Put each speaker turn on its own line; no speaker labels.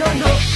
no, no.